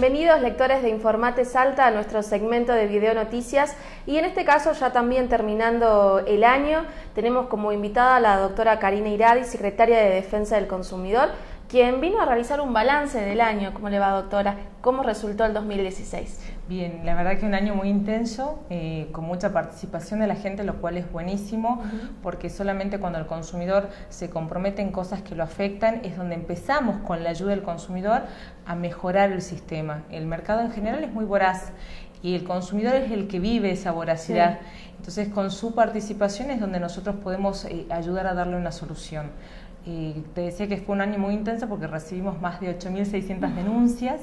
Bienvenidos lectores de Informate Salta a nuestro segmento de video noticias y en este caso ya también terminando el año tenemos como invitada a la doctora Karina Iradi, secretaria de Defensa del Consumidor, quien vino a realizar un balance del año. ¿Cómo le va doctora? ¿Cómo resultó el 2016? Bien, la verdad que un año muy intenso, eh, con mucha participación de la gente, lo cual es buenísimo, porque solamente cuando el consumidor se compromete en cosas que lo afectan es donde empezamos con la ayuda del consumidor a mejorar el sistema. El mercado en general es muy voraz y el consumidor es el que vive esa voracidad. Entonces, con su participación es donde nosotros podemos eh, ayudar a darle una solución. Eh, te decía que fue un año muy intenso porque recibimos más de 8.600 denuncias.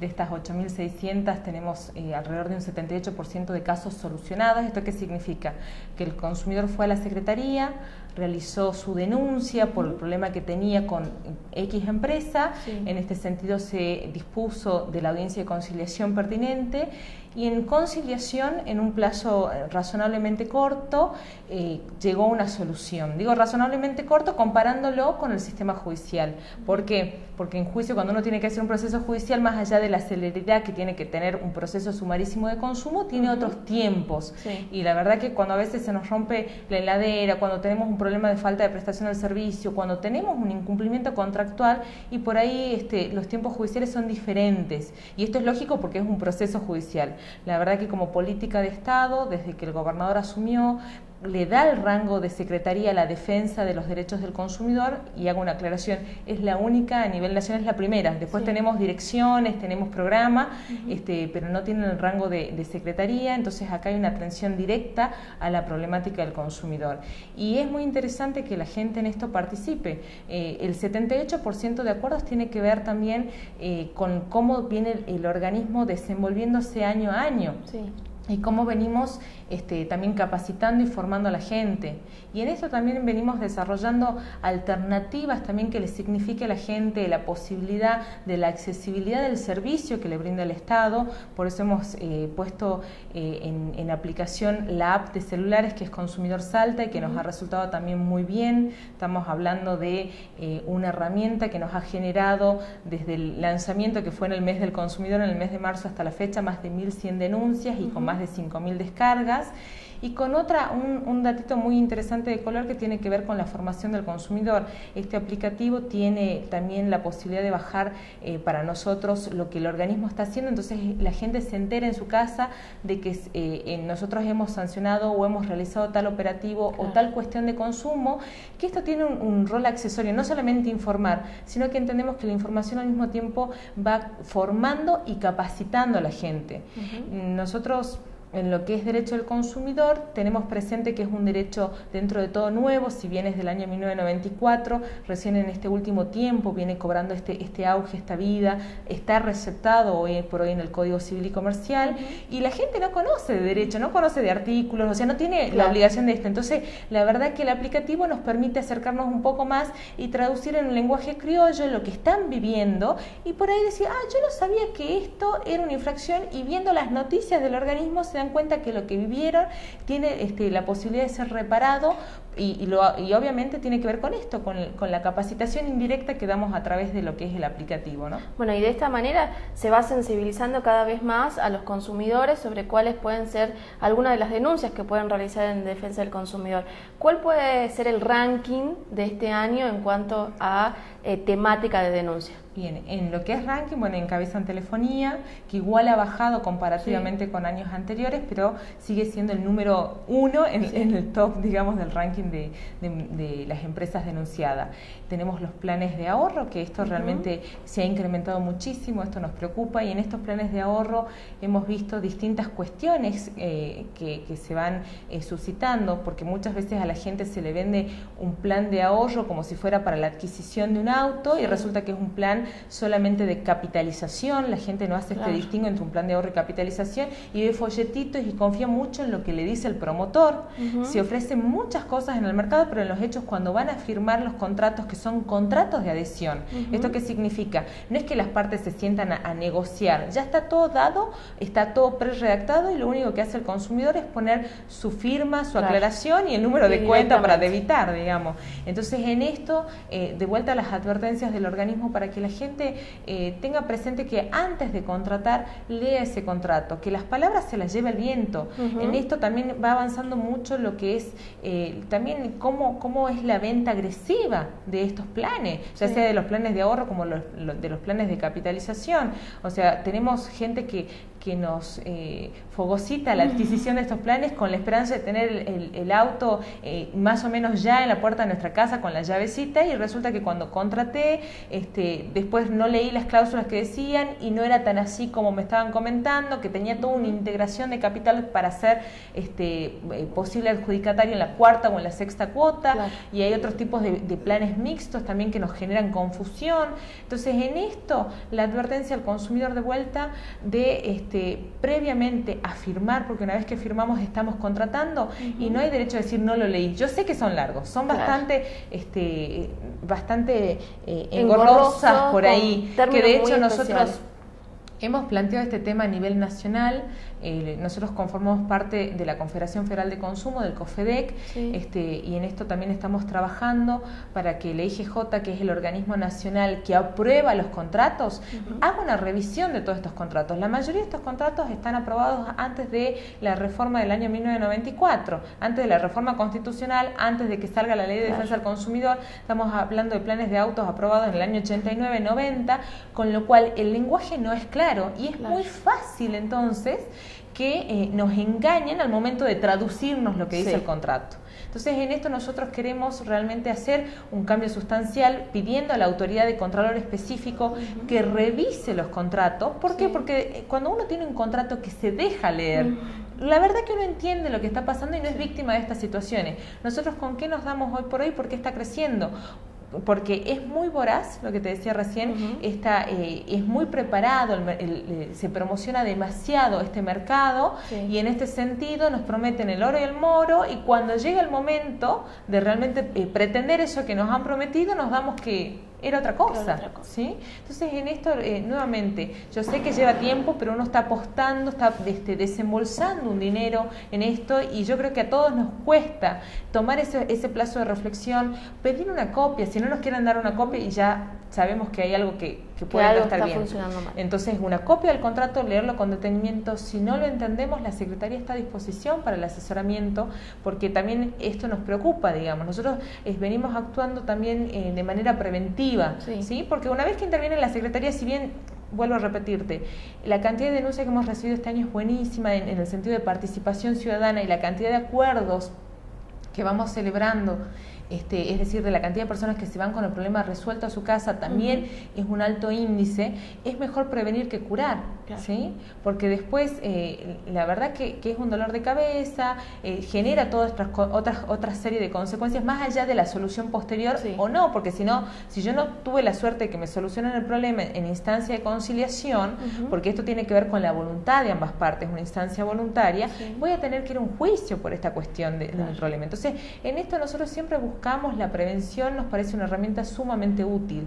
De estas 8.600 tenemos eh, alrededor de un 78% de casos solucionados. ¿Esto qué significa? Que el consumidor fue a la Secretaría, realizó su denuncia por el problema que tenía con X empresa. En este sentido se dispuso de la audiencia de conciliación pertinente y en conciliación, en un plazo eh, razonablemente corto, eh, llegó a una solución. Digo razonablemente corto comparándolo con el sistema judicial. ¿Por qué? Porque en juicio, cuando uno tiene que hacer un proceso judicial, más allá de la celeridad que tiene que tener un proceso sumarísimo de consumo, tiene otros tiempos. Y la verdad que cuando a veces se nos rompe la heladera, cuando tenemos un problema de falta de prestación del servicio, cuando tenemos un incumplimiento contractual y por ahí este, los tiempos judiciales son diferentes. Y esto es lógico porque es un proceso judicial. La verdad que como política de Estado, desde que el gobernador asumió, le da el rango de secretaría a la defensa de los derechos del consumidor y hago una aclaración, es la única a nivel nacional, es la primera. Después tenemos direcciones, tenemos programa, este, pero no tienen el rango de, secretaría, entonces acá hay una atención directa a la problemática del consumidor. Y es muy interesante que la gente en esto participe. Eh, el 78% de acuerdos tiene que ver también eh, con cómo viene el, el, organismo desenvolviéndose año a año. Sí y cómo venimos este, también capacitando y formando a la gente. Y en eso también venimos desarrollando alternativas también que le signifique a la gente la posibilidad de la accesibilidad del servicio que le brinda el Estado. Por eso hemos eh, puesto eh, en, aplicación la app de celulares que es Consumidor Salta y que nos ha resultado también muy bien. Estamos hablando de eh, una herramienta que nos ha generado desde el lanzamiento que fue en el mes del consumidor, en el mes de marzo hasta la fecha, más de 1.100 denuncias y con más de 5.000 descargas. Y con otra, un, datito muy interesante de color que tiene que ver con la formación del consumidor. Este aplicativo tiene también la posibilidad de bajar eh, para nosotros lo que el organismo está haciendo, entonces la gente se entera en su casa de que eh, nosotros hemos sancionado o hemos realizado tal operativo o tal cuestión de consumo, que esto tiene un, rol accesorio, no solamente informar, sino que entendemos que la información al mismo tiempo va formando y capacitando a la gente. Nosotros en lo que es derecho del consumidor, tenemos presente que es un derecho dentro de todo nuevo, si bien es del año 1994, recién en este último tiempo viene cobrando este, este auge, esta vida, está receptado hoy por hoy en el Código Civil y Comercial, y la gente no conoce de derecho, no conoce de artículos, o sea, no tiene la obligación de esto. Entonces, la verdad que el aplicativo nos permite acercarnos un poco más y traducir en un lenguaje criollo lo que están viviendo, y por ahí decir, ah, yo no sabía que esto era una infracción, y viendo las noticias del organismo se dan cuenta que lo que vivieron tiene este, la posibilidad de ser reparado y, lo, y, obviamente tiene que ver con esto, con, con, la capacitación indirecta que damos a través de lo que es el aplicativo. ¿no? Bueno, y de esta manera se va sensibilizando cada vez más a los consumidores sobre cuáles pueden ser algunas de las denuncias que pueden realizar en defensa del consumidor. ¿Cuál puede ser el ranking de este año en cuanto a eh, temática de denuncia? Bien, en lo que es ranking, bueno, encabezan telefonía, que igual ha bajado comparativamente con años anteriores, pero sigue siendo el número uno en, el top, digamos, del ranking de, las empresas denunciadas. Tenemos los planes de ahorro, que esto realmente se ha incrementado muchísimo, esto nos preocupa, y en estos planes de ahorro hemos visto distintas cuestiones eh, que, se van eh, suscitando, porque muchas veces a la gente se le vende un plan de ahorro como si fuera para la adquisición de un auto, y resulta que es un plan solamente de capitalización, la gente no hace este distingo entre un plan de ahorro y capitalización y ve folletitos y confía mucho en lo que le dice el promotor. Se ofrecen muchas cosas cosas en el mercado, pero en los hechos cuando van a firmar los contratos que son contratos de adhesión. ¿Esto qué significa? No es que las partes se sientan a, negociar, ya está todo dado, está todo pre-redactado y lo único que hace el consumidor es poner su firma, su aclaración y el número de cuenta para debitar, digamos. Entonces, en esto, eh, de vuelta a las advertencias del organismo para que la gente eh, tenga presente que antes de contratar, lea ese contrato, que las palabras se las lleve el viento. En esto también va avanzando mucho lo que es eh, también cómo, cómo es la venta agresiva de estos planes, ya sea de los planes de ahorro como los, de los planes de capitalización. O sea, tenemos gente que, que nos eh, fogocita la adquisición de estos planes con la esperanza de tener el, auto eh, más o menos ya en la puerta de nuestra casa con la llavecita y resulta que cuando contraté, este, después no leí las cláusulas que decían y no era tan así como me estaban comentando, que tenía toda una integración de capital para ser este, eh, posible adjudicatario en la cuarta o en la sexta cuota y hay otros tipos de, de planes mixtos también que nos generan confusión. Entonces en esto la advertencia al consumidor de vuelta de este, este, previamente a firmar, porque una vez que firmamos estamos contratando y no hay derecho a decir no lo leí. Yo sé que son largos, son bastante, este, bastante eh, engorrosas por ahí, que de hecho nosotros hemos planteado este tema a nivel nacional eh, nosotros conformamos parte de la Confederación Federal de Consumo, del COFEDEC, este, y en esto también estamos trabajando para que la IGJ, que es el organismo nacional que aprueba los contratos, haga una revisión de todos estos contratos. La mayoría de estos contratos están aprobados antes de la reforma del año 1994, antes de la reforma constitucional, antes de que salga la ley de defensa del consumidor. Estamos hablando de planes de autos aprobados en el año 89-90, con lo cual el lenguaje no es claro y es muy fácil entonces que eh, nos engañen al momento de traducirnos lo que dice el contrato. Entonces, en esto nosotros queremos realmente hacer un cambio sustancial pidiendo a la autoridad de contralor específico que revise los contratos. ¿Por qué? Porque eh, cuando uno tiene un contrato que se deja leer, la verdad que uno entiende lo que está pasando y no es víctima de estas situaciones. Nosotros con qué nos damos hoy por hoy, por qué está creciendo porque es muy voraz, lo que te decía recién, está, eh, es muy preparado, se promociona demasiado este mercado y en este sentido nos prometen el oro y el moro y cuando llega el momento de realmente eh, pretender eso que nos han prometido, nos damos que era otra cosa, ¿sí? Entonces en esto, eh, nuevamente, yo sé que lleva tiempo, pero uno está apostando, está este, desembolsando un dinero en esto y yo creo que a todos nos cuesta tomar ese, ese plazo de reflexión, pedir una copia, si no nos quieren dar una copia y ya sabemos que hay algo que, que puede no estar bien. Entonces, una copia del contrato, leerlo con detenimiento. Si no lo entendemos, la Secretaría está a disposición para el asesoramiento, porque también esto nos preocupa, digamos. Nosotros eh, venimos actuando también eh, de manera preventiva, sí. Porque una vez que interviene la Secretaría, si bien vuelvo a repetirte, la cantidad de denuncias que hemos recibido este año es buenísima en, el sentido de participación ciudadana y la cantidad de acuerdos que vamos celebrando este, es decir, de la cantidad de personas que se van con el problema resuelto a su casa, también es un alto índice, es mejor prevenir que curar, ¿sí? Porque después, eh, la verdad que, es un dolor de cabeza, eh, genera todas otras, otras, otra serie de consecuencias, más allá de la solución posterior o no, porque si no, si yo no tuve la suerte de que me solucionen el problema en instancia de conciliación, porque esto tiene que ver con la voluntad de ambas partes, una instancia voluntaria, voy a tener que ir a un juicio por esta cuestión del problema. Entonces, en esto nosotros siempre buscamos buscamos, la prevención nos parece una herramienta sumamente útil.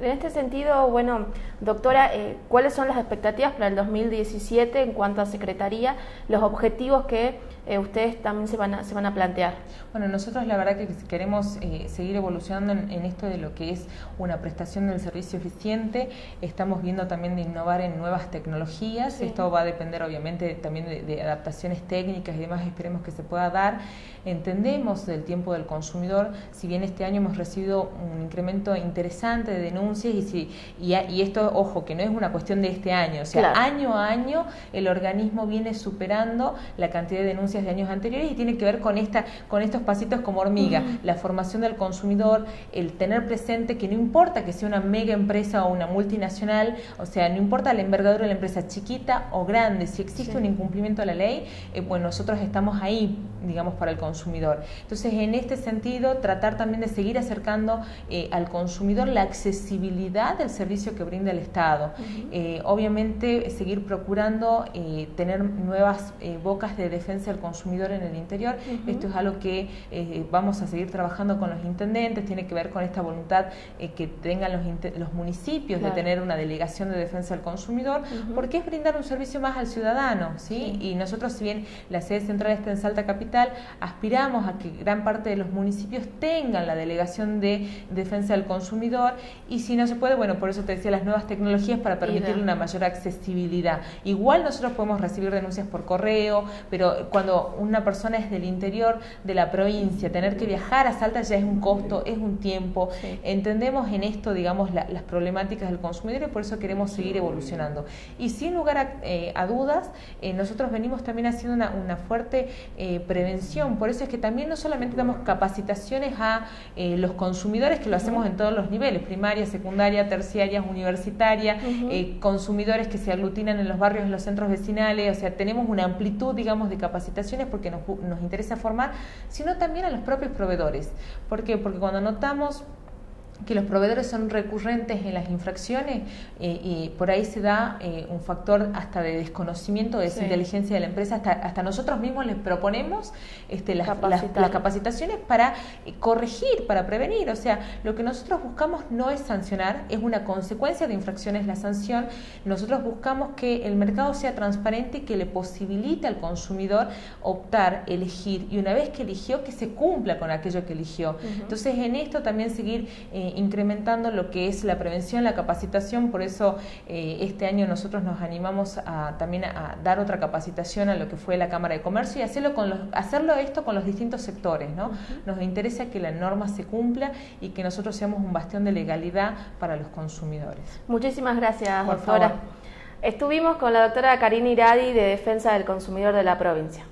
En este sentido, bueno, doctora, eh, ¿cuáles son las expectativas para el 2017 en cuanto a Secretaría, los objetivos que eh, ustedes también se van, a, se van a plantear? Bueno, nosotros la verdad que queremos eh, seguir evolucionando en, esto de lo que es una prestación del servicio eficiente, estamos viendo también de innovar en nuevas tecnologías, esto va a depender obviamente también de, de adaptaciones técnicas y demás, esperemos que se pueda dar. Entendemos del tiempo del consumidor, si bien este año hemos recibido un incremento interesante denuncias y, si, y, esto, ojo, que no es una cuestión de este año, o sea, año a año el organismo viene superando la cantidad de denuncias de años anteriores y tiene que ver con, esta, con estos pasitos como hormiga, la formación del consumidor, el tener presente que no importa que sea una mega empresa o una multinacional, o sea, no importa la envergadura de la empresa chiquita o grande, si existe un incumplimiento de la ley, eh, pues nosotros estamos ahí, digamos, para el consumidor. Entonces, en este sentido, tratar también de seguir acercando eh, al consumidor la accesibilidad accesibilidad del servicio que brinda el Estado. Eh, obviamente, seguir procurando eh, tener nuevas eh, bocas de defensa al consumidor en el interior. Esto es algo que vamos a seguir trabajando con los intendentes, tiene que ver con esta voluntad que tengan los, los municipios de tener una delegación de defensa del consumidor, porque es brindar un servicio más al ciudadano, ¿sí? Y nosotros, si bien la sede central está en Salta Capital, aspiramos a que gran parte de los municipios tengan la delegación de defensa del consumidor y si no se puede, bueno, por eso te decía las nuevas tecnologías para permitirle una mayor accesibilidad. Igual nosotros podemos recibir denuncias por correo, pero cuando una persona es del interior de la provincia, tener que viajar a Salta ya es un costo, es un tiempo. Entendemos en esto, digamos, las problemáticas del consumidor y por eso queremos seguir evolucionando. Y sin lugar a, eh, dudas, eh, nosotros venimos también haciendo una, fuerte eh, prevención. Por eso es que también no solamente damos capacitaciones a los consumidores, que lo hacemos en todos los niveles, primaria, secundaria, terciaria, universitaria, consumidores que se aglutinan en los barrios, en los centros vecinales, o sea, tenemos una amplitud, digamos, de capacitaciones porque nos, nos interesa formar, sino también a los propios proveedores. ¿Por qué? Porque cuando notamos que los proveedores son recurrentes en las infracciones eh, y por ahí se da eh, un factor hasta de desconocimiento, de desinteligencia de la empresa, hasta, hasta nosotros mismos les proponemos este, las, capacitaciones para eh, corregir, para prevenir. O sea, lo que nosotros buscamos no es sancionar, es una consecuencia de infracciones la sanción. Nosotros buscamos que el mercado sea transparente y que le posibilite al consumidor optar, elegir y una vez que eligió, que se cumpla con aquello que eligió. Entonces, en esto también seguir incrementando lo que es la prevención, la capacitación, por eso eh, este año nosotros nos animamos a, también a dar otra capacitación a lo que fue la Cámara de Comercio y hacerlo, con los, hacerlo esto con los distintos sectores. ¿no? Nos interesa que la norma se cumpla y que nosotros seamos un bastión de legalidad para los consumidores. Muchísimas gracias, doctora. Estuvimos con la doctora Karina Iradi de Defensa del Consumidor de la provincia.